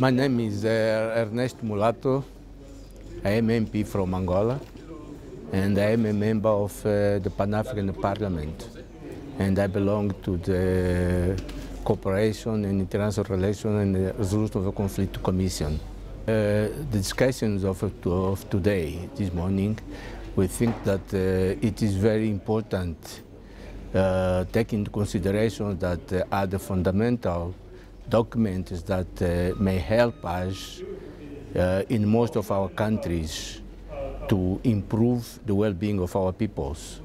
My name is uh, Ernesto Mulato. I am MP from Angola and I am a member of uh, the Pan-African Parliament and I belong to the Cooperation and International Relations and the Resolution of the Conflict Commission. Uh, the discussions of, of today, this morning, we think that uh, it is very important uh, take into consideration that uh, are the fundamental documents that uh, may help us uh, in most of our countries to improve the well-being of our peoples.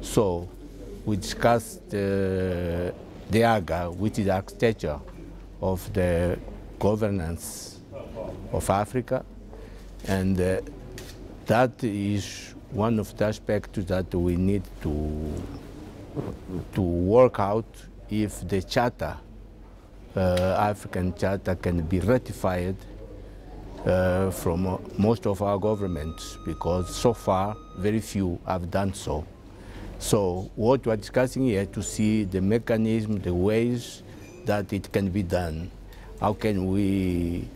So we discussed uh, the AGA, which is the architecture of the governance of Africa, and uh, that is one of the aspects that we need to to work out if the charter, African charter, can be ratified uh, from uh, most of our governments, because so far very few have done so. So what we're discussing here to see the mechanism, the ways that it can be done. How can we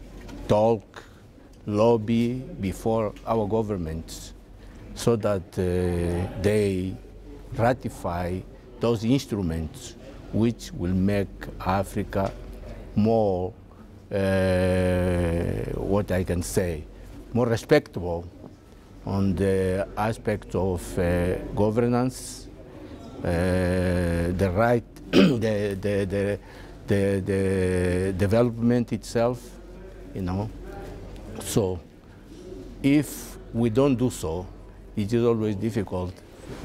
talk, lobby before our governments so that uh, they ratify those instruments which will make Africa more, uh, what I can say, more respectable on the aspect of uh, governance, uh, the right, the, the, the, the, the development itself, you know. So if we don't do so, it is always difficult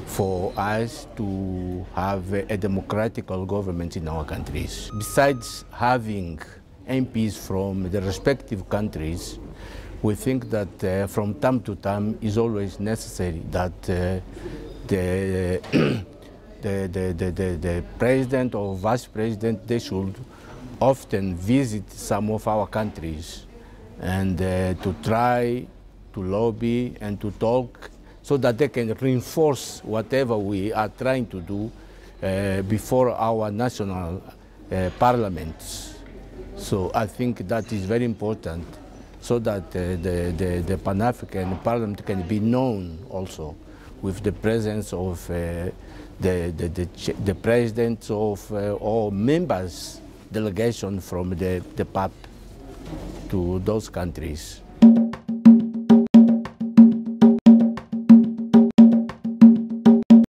for us to have a democratic government in our countries. Besides having MPs from the respective countries, we think that uh, from time to time is always necessary that uh, the, the, the, the, the, president or vice president, they should often visit some of our countries and uh, to try to lobby and to talk so that they can reinforce whatever we are trying to do uh, before our national uh, parliaments. So I think that is very important so that uh, the, the, the Pan-African Parliament can be known also with the presence of uh, the, the, the, the presidents of uh, all members delegation from the, the PAP to those countries.